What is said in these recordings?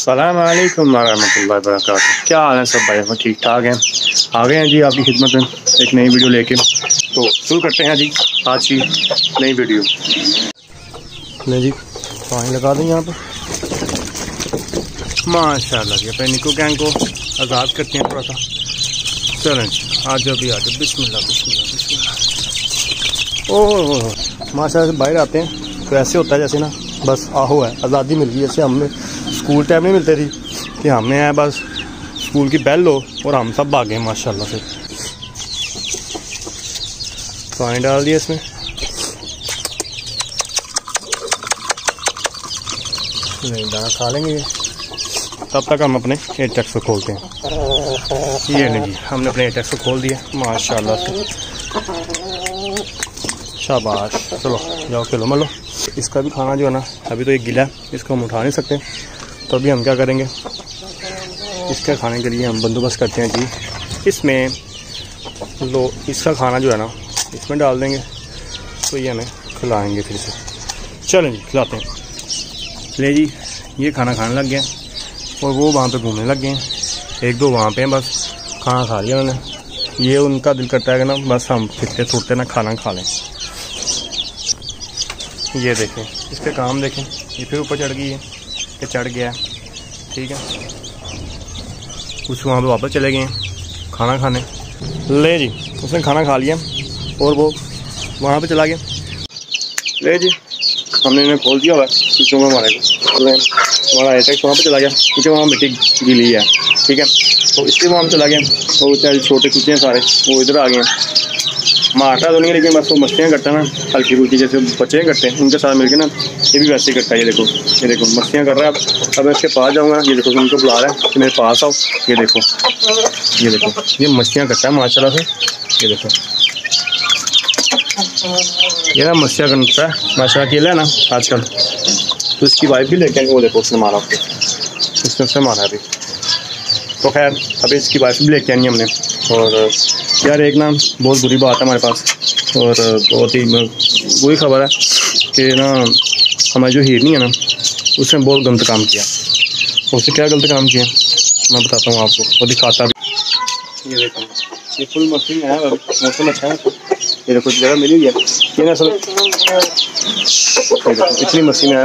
असलकम वरहमल वर्क क्या हाल है सब भाई? ठीक ठाक हैं? आ गए हैं जी आपकी खिदमत में एक नई वीडियो लेके। तो शुरू करते हैं जी आज की नई वीडियो। नहीं जी, पानी लगा दें यहाँ पर। माशाल्लाह जी, अपने निको गैंग को आज़ाद करते हैं थोड़ा सा। चलें जी, आज अभी आज बिस्मिल्लाह बिस्मिल्लाह बिस्मिल्लाह। ओह माशा बाहर आते हैं। तो ऐसे होता है जैसे ना, बस आहो है, आज़ादी मिल गई जैसे हमें स्कूल टाइम नहीं मिलते थी। कि हमें है बस स्कूल की बेल लो और हम सब भागे, माशाल्लाह से। पानी डाल दिया इसमें। नहीं दाना खा लेंगे। ये तब तक हम अपने एटेक्स को खोलते हैं। ये नहीं जी, हमने अपने एटेक्स को खोल दिया, माशाल्लाह से। शाबाश। चलो, जाओ खेलो, मलो। इसका भी खाना जो है ना, अभी तो एक गिला है, इसको हम उठा नहीं सकते। तो अभी हम क्या करेंगे? इसका खाने के लिए हम बंदोबस्त करते हैं जी। इसमें लो, इसका खाना जो है ना, इसमें डाल देंगे। तो ये हमें खिलाएँगे फिर से। चलें जी, खिलाते हैं। ले जी, ये खाना खाने लग गया। और वो वहाँ पे घूमने लग गए हैं। एक दो वहाँ पे हैं बस। खाना खा लिया उन्होंने। ये उनका दिल करता है कि ना, बस हम फिरते छूटते ना खाना खा लें। ये देखें, इसके काम देखें। ये फिर ऊपर चढ़ गई है। कि चढ़ गया। ठीक है। कुछ वहाँ पे वापस चले गए। हैं खाना खाने। ले जी। उसने खाना खा लिया और वो वहाँ पे चला गया। ले जी। हमने इन्हें खोल दिया हुआ में हमारे को हमारा एटेक्स वहाँ पे चला गया। क्योंकि वहाँ मिट्टी गीली है। ठीक है। तो इसलिए वहाँ पे चला गया। और छोटे कुत्ते हैं सारे। वो इधर आ गए हैं। मारता तो नहीं लेकिन बस वो मस्तियाँ करता ना, हल्की फुल्की जैसे बच्चे करते हैं, उनके साथ मिलकर ना, ये भी वैसे ही करता है, ये देखो ये देखो मस्तियाँ कर रहा है, अब मैं इसके पास जाऊँगा, ये देखो, उनको बुला रहा है मेरे पास आओ, ये देखो ये देखो, ये मस्तियाँ करता है माशाल्लाह से, ये देखो। ये ना मस्तियाँ करता है माशा अकेला है ना, आजकल। तो इसकी वाइफ भी लेके वो देखो, उसने मारा उसको उसने उसने मारा अभी। तो खैर, अभी इसकी वाइफ भी लेके आनी हमने। और यार एक ना बहुत बुरी बात है हमारे पास। और बहुत ही बुरी खबर है कि ना हमारी जो हिरनी है ना, उसने बहुत गलत काम किया। उसने क्या गलत काम किया? मैं बताता हूँ आपको वो दिखाता भी। ये देखो, ये फुल मशीन है मौसम अच्छा है। ये देखो, जगह मिली हुई है। ये ना सर इतनी मशीन है।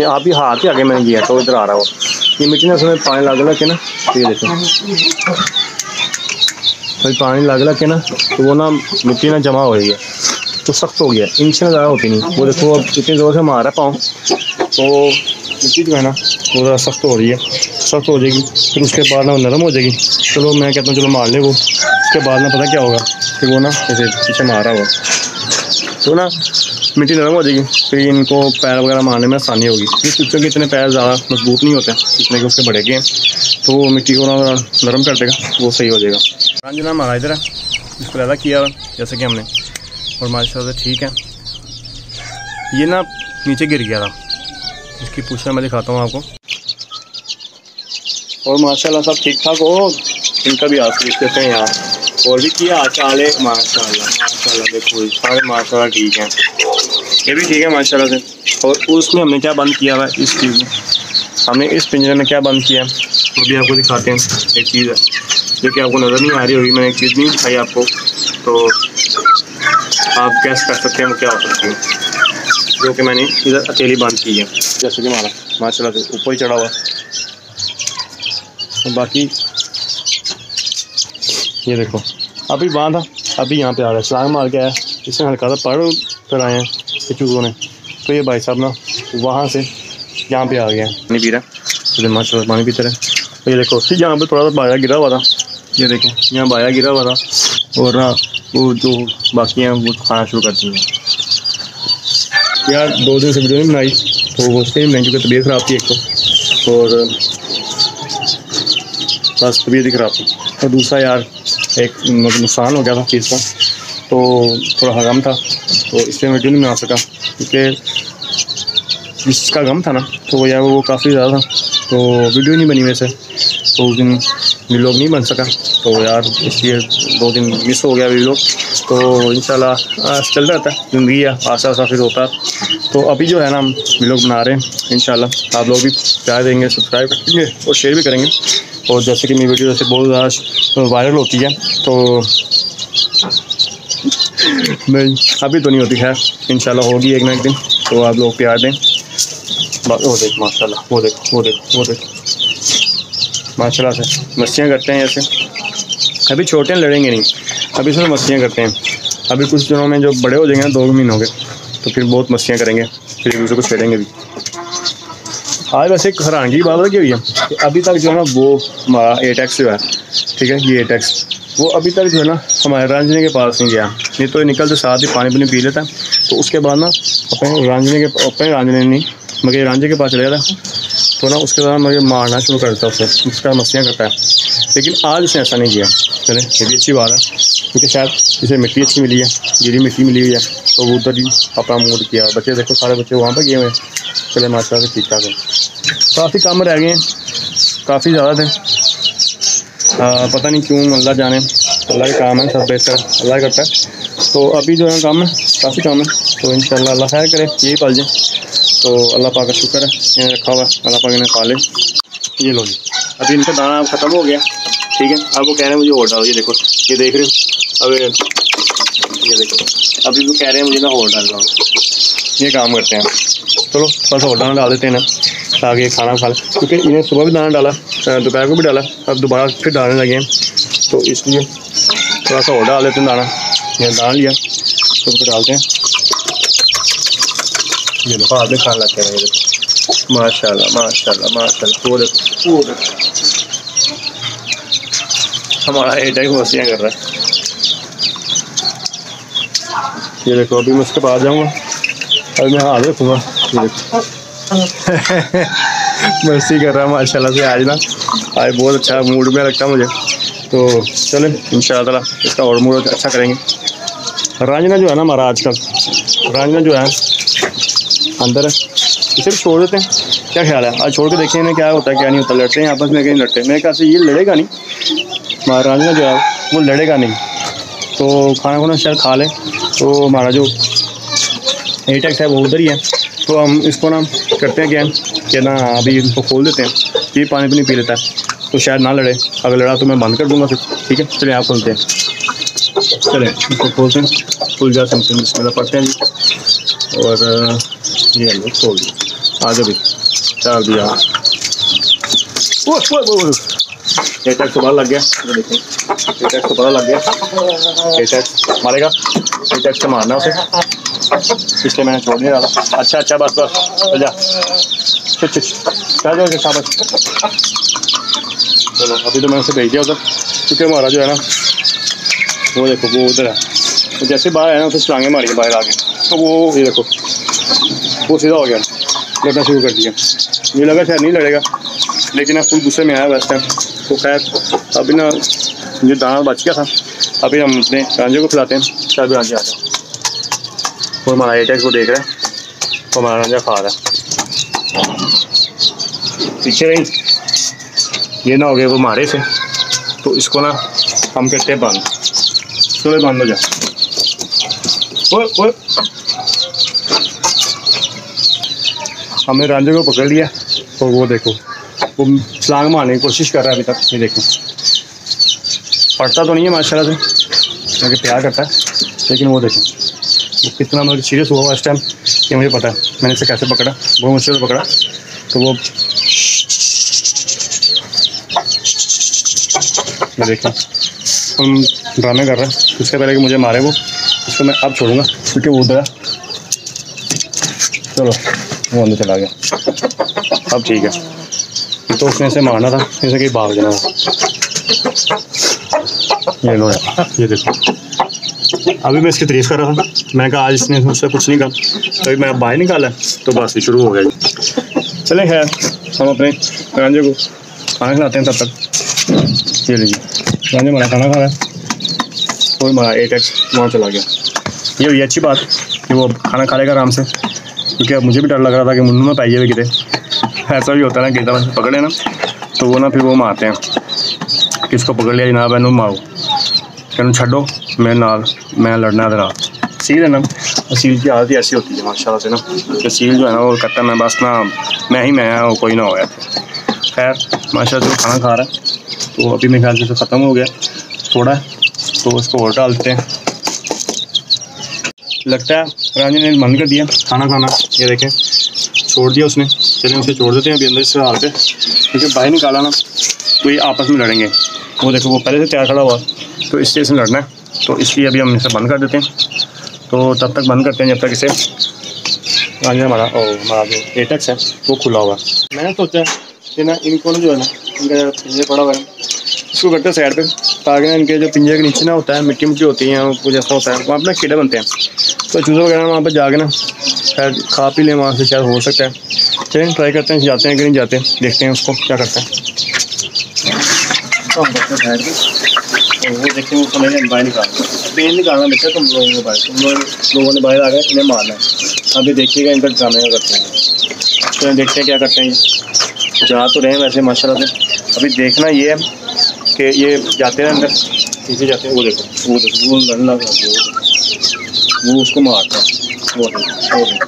ये आप ही हाथ ही आगे मैंने किया तो इधर आ रहा हो ये मिट्टी ना उसमें पानी लग लग के ना, ये देखो। भाई पानी लग लग के ना तो वो ना मिट्टी ना जमा हो रही है। तो सख्त हो गया, इनसे ज़्यादा होती नहीं। वो देखो, अब इतनी ज़ोर से मारा पाऊँ तो मिट्टी जो है ना, वो ज़रा सख्त हो रही है। सख्त हो जाएगी, फिर उसके बाद ना नरम हो जाएगी। चलो, मैं कहता हूँ, चलो मार ले वो। उसके बाद ना पता क्या होगा फिर वो ना जैसे पीछे मारा हुआ। तो ना मिट्टी नरम हो जाएगी, फिर इनको पैर वगैरह मारने में आसानी होगी। क्योंकि इतने पैर ज़्यादा मज़बूत नहीं होते, इतने के उसके बड़े गए तो वो मिट्टी को ना नरम कर देगा, वो सही हो जाएगा। हाँ जी ना हमारा इधर है। इसको ज़्यादा किया जैसे कि हमने, और माशा से ठीक है। ये ना नीचे गिर गया था। इसकी पूछना मैं दिखाता हूँ आपको। और माशाल्लाह सब ठीक ठाक हो। इनका भी आप देते हैं यहाँ और भी किया, चाले, माशाल्लाह। माशाल्लाह देखो सारे माशाल्लाह ठीक हैं। ये भी ठीक है माशाल्लाह से। और उसमें हमने क्या बंद किया हुआ है इस चीज़ में? हमने इस पिंजरे में क्या बंद किया है? वो भी आपको दिखाते हैं, एक चीज़ है, जो कि आपको नज़र नहीं आ रही होगी, मैंने एक चीज़ नहीं दिखाई आपको। तो आप गैस कर सकते हैं वो क्या हो सकती है, जो कि मैंने इधर अकेली बंद की है। जैसे कि हमारा माशाल्लाह से ऊपर ही चढ़ा हुआ बाकी, ये देखो, अभी बांधा। अभी यहाँ पे आ रहा है छलांग मार के आया इसने हल्का सा पढ़ कर आए हैं चूज़ों ने। तो ये भाई साहब ना वहाँ से यहाँ पे आ गया पानी पी रहा है? तो माशा पानी पीते रहे। तो ये देखो यहाँ पे थोड़ा सा बाया गिरा हुआ था। ये देखें यहाँ बाया गिरा हुआ था। और ना वो जो बाकी हैं वो खाना शुरू कर दी यार दो दिन से वीडियो नहीं बनाई। तो वो उससे नहीं चुके तबीयत ख़राब थी एक तो। और बस तबीयत ही ख़राब थी। और दूसरा यार एक मतलब नुकसान हो गया था चीज़ का तो थोड़ा गम था तो इसलिए वीडियो नहीं बना सका, क्योंकि जिसका गम था ना तो यार वो काफ़ी ज़्यादा था तो वीडियो नहीं बनी वैसे तो उस दिन वीलॉग नहीं बन सका। तो यार, इसलिए दो दिन मिस हो गया वीलॉग तो इन चल रहता है ज़िंदगी है आसा आसा फिर होता। तो अभी जो है ना, हम वीलॉग बना रहे हैं इन आप लोग भी प्यार देंगे सब्सक्राइब करेंगे और शेयर भी करेंगे। और जैसे कि मेरी वीडियो जैसे बहुत ज़्यादा वायरल होती है तो नहीं अभी तो नहीं होती, खैर इन होगी एक ना एक दिन। तो आप लोग प्यार दें। वो देख, माशाल्लाह, वो देख वो देख वो देख। माशाल्लाह से। मस्तियाँ करते हैं ऐसे। अभी छोटे लड़ेंगे नहीं। अभी सिर्फ़ मस्तियाँ करते हैं। अभी कुछ दिनों में जो बड़े हो जाएँगे ना, दो महीनों के तो फिर बहुत मस्तियाँ करेंगे। फिर एक दूसरे को छेड़ेंगे भी। आज वैसे एक हैरानगी बात क्या हुई है कि अभी तक जो है ना, वो हमारा ए टैक्स जो है, ठीक है, ये ए टैक्स वो अभी तक जो है ना, हमारे रांझने के पास नहीं गया। नहीं तो निकलते साथ ही पानी पुनी पी लेता है। तो उसके बाद ना, अपने रांझने के, अपने रांझने नहीं, मगर रांझे के पास चले जाता तो ना उसके बाद मुझे मारना शुरू कर देता उसे उसका मस्तियाँ करता है। लेकिन आज उसने ऐसा नहीं किया। चले, ये भी अच्छी बात है। क्योंकि शायद इसे मिट्टी अच्छी मिली है गिरी मिट्टी मिली हुई है तो वो उधर ही अपना मूड किया। बच्चे देखो, सारे बच्चे वहाँ पर गए हुए हैं। चले माशा से ठीक ठाक है। काफ़ी कम रह गए हैं। काफ़ी ज़्यादा थे। पता नहीं क्यों, अल्लाह जाने। अल्लाह के काम है, सब बेहतर अल्लाह करता है। तो अभी जो है, काम है, काफ़ी काम है। तो इन अल्लाह खैर करे, यही पाल जाए। तो अल्लाह पाक का शुक्र है इन्हें रखा हुआ अल्लाह पाक इन्हें पाले। ये लो जी। अभी इनका दाना ख़त्म हो गया। ठीक है, अब वो कह रहे हैं मुझे और डालो। ये देखो, ये देख रहे हो? अब, ये देखो। अभी वो कह रहे हैं मुझे ना और डाल रहा हूँ। ये काम करते हैं। चलो बस और दाना डाल देते हैं ना, ताकि ये खाना खा लें। क्योंकि इन्हें सुबह भी दाना डाला दोपहर को भी डाला, अब दोबारा फिर डालने लगे हैं। तो इसलिए थोड़ा सा और डाल देते हैं दाना। ये दाना लिया तो डालते हैं। ये देखो आधे खान लग गए ये देखो माशाल्लाह माशाल्लाह माशाल्लाह वो देखो वो देखो हमारा एटा ही मस्तियाँ कर रहा है ये देखो अभी मैं उसके पास जाऊँगा अभी मैं हाथ रखूँगा ये देखो मस्ती कर रहा है माशाल्लाह से आज ना आज बहुत अच्छा मूड में रखता मुझे तो चले इन इसका और मूड अच्छा करेंगे रांझना जो है ना हमारा आजकल रांझना जो है अंदर इसे भी छोड़ देते हैं। क्या ख्याल है? आज छोड़ के देखते हैं क्या होता है, क्या नहीं होता। लड़ते हैं, आपस में कहीं लड़ते हैं। मेरे ख्याल से ये लड़ेगा नहीं। महाराजा जो है, वो लड़ेगा नहीं। तो खाना खुना शायद खा ले। तो हमारा जो एटेक्स है, वो उधर ही है। तो हम इसको ना करते हैं क्या कि ना अभी इनको खोल देते हैं। ये पानी नहीं पी लेता है। तो शायद ना लड़े। अगर लड़ा तो मैं बंद कर दूँगा फिर। ठीक है? चलिए, आप खोलते हैं। चले इसको खोलते हैं। खुल जाते हैं। पढ़ते हैं और ये खोल दिया आगे भी चार दिया लग गया देखो लग गया मारेगा? से मारना उसे। इसलिए मैंने छोड़ नहीं डाला। अच्छा अच्छा बस बस। जा। शाबाश। चलो, अभी तो मैंने उसे भेज दिया उधर। क्योंकि हमारा जो है ना, वो देखो, वो उधर है। जैसे बाहर है ना, उसे छलांगे मारी बाहर आके। तो वो, ये देखो। वो सीधा हो गया। लड़ना शुरू कर दिया। मुझे लगा शायद नहीं लड़ेगा। लेकिन अब फुल गुस्से में आया वैसे। टाइम तो खैर, अभी ना मुझे दाना बच गया था। अभी हम अपने रांझे को खिलाते हैं। शायद रांझे आ जाए। और हमारा एटेक्स को देख रहे हैं। तो हमारा रांझा खा रहा है। पीछे रही। ये ना हो गए वो मारे से। तो इसको ना हम कहते हैं बंद। चलो बंद हो जाए हमने रांझे को पकड़ लिया तो वो देखो, वो छलांग मारने की कोशिश कर रहा है अभी तक, ये देखो। पढ़ता तो नहीं है, माशाल्लाह से। क्योंकि प्यार करता है, लेकिन वो देखो, वो कितना मतलब सीरियस हुआ इस टाइम ये मुझे पता है। मैंने इसे कैसे पकड़ा बहुत मुश्किल से पकड़ा तो वो ये देखो, हम ड्रामे कर रहे हैं। उससे पहले कि मुझे मारे वो, उसको मैं अब छोड़ूँगा, क्योंकि वो उधर चलो। वो अंदर चला गया। अब ठीक है। तो उसने इसे मारना था। इसे कहीं भाग जाना ये लो ये देखो। अभी मैं इसकी तारीफ़ कर रहा था। मैं कहा, आज इसने मुझसे कुछ नहीं कहा। तो मैं बाहर निकाला तो बस ये शुरू हो गया। चले खैर, हम अपने रांझे को खाना खिलाते हैं तब तक। ये लीजिए। रांझे हमारा खाना खा रहा है। और हमारा एट एक्स वहाँ चला गया। ये हुई अच्छी बात कि वो खाना खा लेगा आराम से। क्योंकि अब मुझे भी डर लग रहा था कि मुन्नू में पाइए भी कितने ऐसा भी होता है ना तरह पकड़े ना तो वो ना फिर वो मारते हैं। किसको पकड़ लिया, जनाब है मारो। कहना छो मेरे नाल, मैं लड़ना तेरा। सील है ना? सील की आदत ऐसी होती है माशा से ना। कि सील जो है ना, वो करता मैं बस ना, मैं ही मैं, वो कोई ना हो गया खैर माशा से खाना खा रहा है। तो अभी मेरे ख्याल से ख़त्म हो गया। थोड़ा तो उसको और डालते हैं। लगता है रानी ने बंद कर दिया। खाना खाना, ये देखें। छोड़ दिया उसने। चलिए उसे छोड़ देते हैं। अभी अंदर से हाल पे क्योंकि बाहर निकाला ना तो ये आपस में लड़ेंगे। वो देखो, वो पहले से तैयार खड़ा हुआ तो इससे इसमें लड़ना है। तो इसलिए अभी हम इसे बंद कर देते हैं। तो तब तक बंद करते हैं, जब तक इसे रानी हमारा, ओ, हमारा जो एटेक्स है, वो खुला हुआ मैंने सोचा कि ना, इनको जो है ना, इनका पड़ा हुआ है। इसको करते हैं साइड पे, ताकि ना इनके जो पिंजरे के नीचे ना होता है मिट्टी मिट्टी होती है कुछ ऐसा होता है, वहाँ पर ना कीड़े बनते हैं। तो चूज़े वगैरह वहाँ पर जाके ना शायद खा पी लें वहाँ से, शायद हो सकता है। चलिए ट्राई करते हैं, जाते हैं कि नहीं जाते देखते हैं उसको, क्या करते हैं। तो हैं तो वो देखते हैं। निकालना निकालना बच्चा तुम लोगों बाहर। लोगों ने बाहर आ गए इन्हें मारना है। अभी देखिएगा, इनका ड्रामे करते हैं। तो देखते हैं क्या करते हैं जा तो रहे हैं वैसे माशा से। अभी देखना ये है कि ये जाते हैं अंदर। पीछे जाते हैं वो देखो वो देखो वो लड़ना वो वो उसको मारता है वो देखो वो देखो।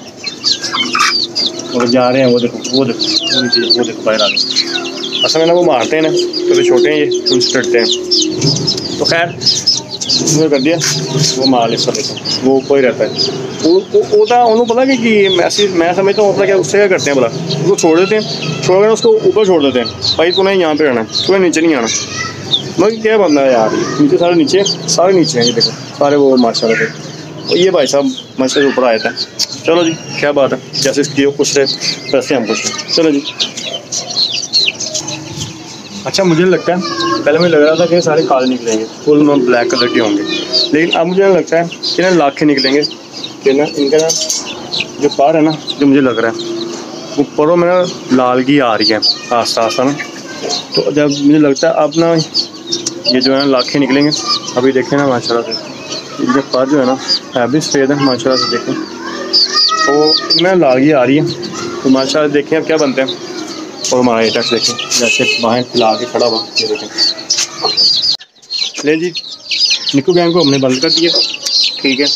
और जा रहे हैं वो देखो वो देखो वो नीचे वो देखो बाहर आ गए। असल में ना वो मारते हैं ना तो छोटे हैं ये उनसे डरते हैं। तो खैर उसने कर दिया वो मार इसका देखो वो ऊपर ही रहता है। वो वो था उन्होंने पता कि, कि मैं मैं समझता हूँ अपना क्या उससे क्या करते हैं बोला उसको छोड़ देते हैं छोड़ कर उसको ऊपर छोड़ देते हैं भाई तुम्हें यहाँ पे रहना है तुम्हें नीचे नहीं आना। मगर क्या बनना है यार? नीचे सारे नीचे? सारे नीचे हैं ये देखो, सारे वो माशा पे और ये भाई साहब मछली ऊपर आया था। चलो जी, क्या बात है? जैसे इसकी वो खुश रहे वैसे हम खुश रहे चलो जी। अच्छा मुझे लगता है, पहले मुझे लग रहा था कि सारे काले निकलेंगे, फुल में ब्लैक कलर के होंगे। लेकिन अब मुझे लगता है कि ना लाखे निकलेंगे, कि ना इनका ना जो पार है ना, जो मुझे लग रहा है वो परों में ना लालगी आ रही है आस्ता आस्ता ना। तो जब मुझे लगता है अब ना ये जो है लाखे निकलेंगे। अभी देखें ना माशा से। इनके पर जो है ना, है भी सफ़ेद है माशा से देखें। तो इनमें लागी आ रही है। तो माशा देखें अब क्या बनते हैं। और हमारा एटक्स देखें। जैसे बाहें फैला के खड़ा हुआ, ये देखें। ले जी, निकू गैंग को हमने बंद कर दिया। ठीक है।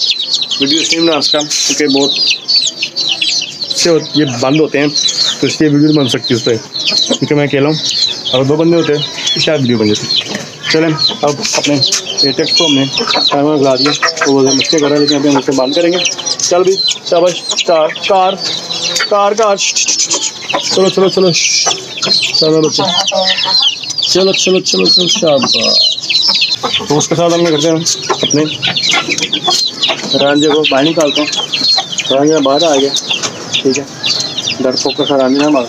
वीडियो स्ट्रीम ना उसका क्योंकि बहुत से ये बंद होते हैं तो इसलिए वीडियो बन सकती है उस पर क्योंकि मैं अकेला हूँ। अगर दो बंदे होते तो शायद वीडियो बन जाती। चलें। अब अपने एटेक्स को हमने टाइमर लगा दिया तो वो मछली कर रहे हैं, लेकिन अभी हम उसे बंद करेंगे। चल भी शाबाश कार कार कार कार चलो चलो चलो चलो बच्चे चलो। चलो चलो चलो शाबाश। तो उसके साथ हमने करते हैं अपने। रांझे को बाहर निकालते हैं। रांझे बाहर आ गया। ठीक है। डरपोक का रांझे हमारा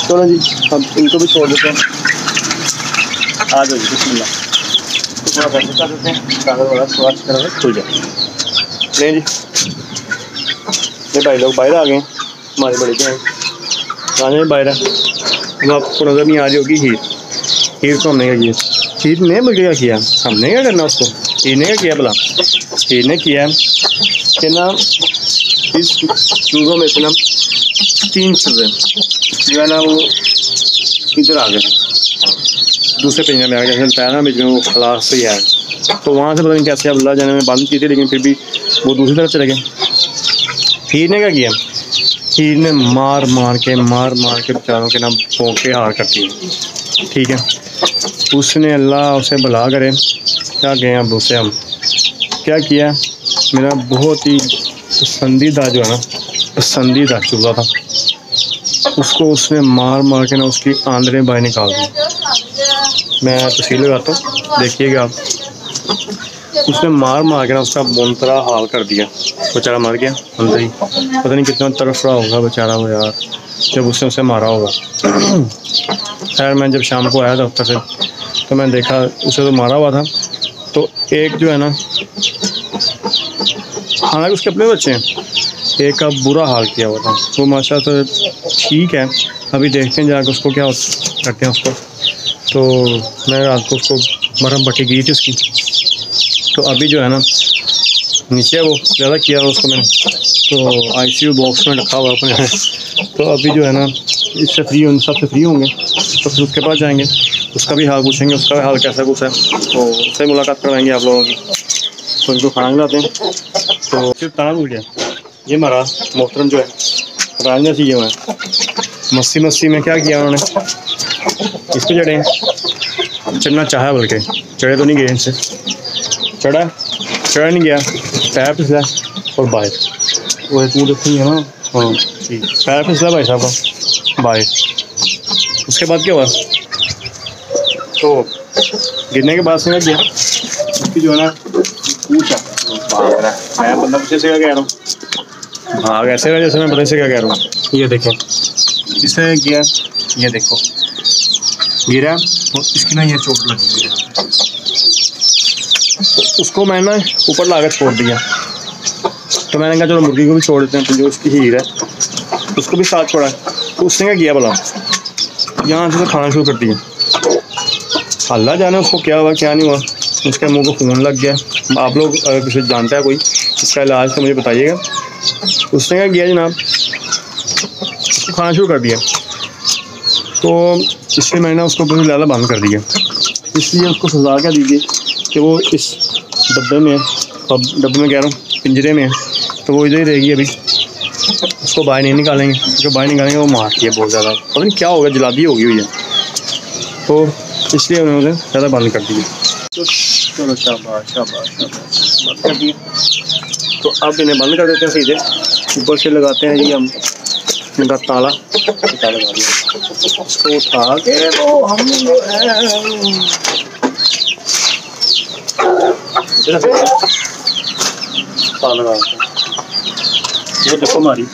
चलो जी, अब इनको भी छोड़ देते हैं। आ जाओ बिस्मिल्लाह। थोड़ा कर देते हैं। कागज़ वाला खुल जाए नहीं जी। ये भाई लोग बाहर आ गए हमारे बड़े जो हैं आने बाहर। अब आपको नज़र नहीं आ रही होगी हीर हीर को हमने क्या किया? हीर ने बल्कि क्या हमने क्या करना उसको? हीर ने क्या किया भला? ने किया कि ना इस चूज़ों में से ना तीन चीज़ें। जो है ना वो इधर आ गए। दूसरे पिंजरे में आ गया ना में वो खलास ही आया तो वहाँ से पता नहीं कैसे अल्लाह जाने में बंद की थी, लेकिन फिर भी वो दूसरी तरफ़ चले गए। हीर ने क्या किया? हीर ने मार मार के, मार मार के बेचारों के ना पोंके हार करती है ठीक है? उसने अल्लाह उसे बुला करे। क्या गए अब उसे हम? क्या किया? मेरा बहुत ही पसंदीदा जो है ना, पसंदीदा चूल्हा था। उसको उसने मार मार के ना उसकी आंदरें बाहर निकाल दी मैं तस्वीर लगाता हूँ। देखिएगा। आप उसने मार मार के ना उसका बुनतरा हाल कर दिया। बेचारा मर गया, अंदर ही। पता नहीं कितना तरफ़ रहा होगा बेचारा वो यार, जब उसने उसे मारा होगा। खैर, मैं जब शाम को आया था दफ्तर से तो मैंने देखा उसे तो मारा हुआ था। तो एक जो है ना, हालाँकि उसके अपने बच्चे हैं। एक का बुरा हाल किया हुआ था। वो माशा तो ठीक है। अभी देखते हैं जाकर उसको क्या करते हैं उसको। तो मैं रात को उसको मरम पट्टी की थी उसकी। तो अभी जो है ना, नीचे वो, ज़्यादा किया उसको मैंने। तो आईसीयू बॉक्स में रखा हुआ अपने। तो अभी जो है ना, इससे फ्री होने सबसे फ्री होंगे। तो फिर उसके पास जाएँगे। उसका भी हाल पूछेंगे, उसका भी हाल कैसा कुछ है। तो उससे मुलाकात करवाएँगे आप लोगों की। तो इनको खाना खिलाते हैं। तो सिर्फ़ ताना भूल गया। ये हमारा मोहतरम जो है। राजा सी जो है मस्ती मस्ती में क्या किया उन्होंने? इस पर चढ़े? चढ़ना चाहा बल्कि। चढ़े तो नहीं गए इनसे। चढ़ा? चढ़ा नहीं गया। पैर फिसला। और बाइक। वो तू देखी है ना? हाँ। ठीक। पैर फिसला भाई साहब का। बाइक। उसके बाद क्या हुआ? तो गिरने के बाद से किया उसकी जो है ना पूछा। भाग रहा मैं बंदा पीछे से क्या कह रहा हूँ? भाग ऐसे रहा जैसे मैं पता से क्या कह रहा हूँ। ये देखें। इसने गया ये देखो। गिरा तो इसकी ना ये चोट लगी हुई है उसको मैंने ऊपर ला कर छोड़ दिया तो मैंने कहा चलो मुर्गी को भी छोड़ देते हैं तो जो उसकी हीर है उसको भी साथ छोड़ा तो उसने क्या किया भला यहाँ से तो खाना शुरू कर दिया अल्लाह जाने उसको क्या हुआ क्या नहीं हुआ उसके मुँह को खून लग गया आप लोग अगर किसी जानता है कोई इसका इलाज तो मुझे बताइएगा उसने क्या किया जनाब खाना शुरू कर दिया तो इसलिए मैंने उसको पूरी लाला बंद कर दिया। इसलिए उसको सजा क्या दीजिए कि वो इस डब्बे में अब डब्बे में कह रहा हूँ, पिंजरे में तो वो इधर ही रहेगी अभी। उसको बाहर नहीं निकालेंगे। जो बाहर निकालेंगे वो मारती है बहुत ज़्यादा। पता नहीं क्या होगा, जलाबी होगी हुई है। तो इसलिए उन्होंने ज़्यादा बंद कर दिया। तो चलो, शाबाश शाबाश शाबाश। बंद कर तो अब इन्हें बंद कर देते हैं सीधे। ऊपर से लगाते हैं जी हम। इनका ताला। ताला उसको उठा के तो हम जो है ताला ये देखो हमारी।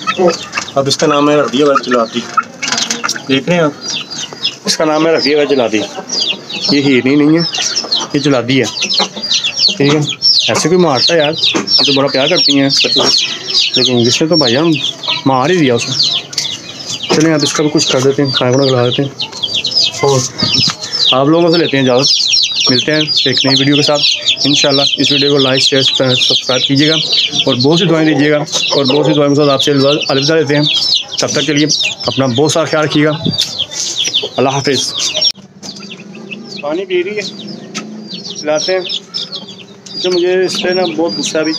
अब इसका नाम है रबिया वह जलाती। देख रहे हैं आप? इसका नाम है रबिया वह जलाती। ये हीरनी नहीं है, ये जलादी है। ठीक है? ऐसे कोई मारता है यार। ये तो बड़ा प्यार करती हैं। लेकिन जिसने तो भाई हम मार ही दिया उसे। चलें आप इसका भी कुछ कर देते हैं खाना खुना खिला देते हैं। और आप लोगों से लेते हैं इजाज़त। मिलते हैं एक नई वीडियो के साथ। इन इस वीडियो को लाइक शेयर सब्सक्राइब कीजिएगा और बहुत सी दुआएँ दीजिएगा और बहुत सी दुआओं के साथ आपसे अलविदा लेते हैं। तब तक के लिए अपना बहुत सारा ख्याल रखिएगा। अल्लाह हाफिज़। पानी पी रही है। खिलाते हैं। तो मुझे इस पर ना बहुत गुस्सा भी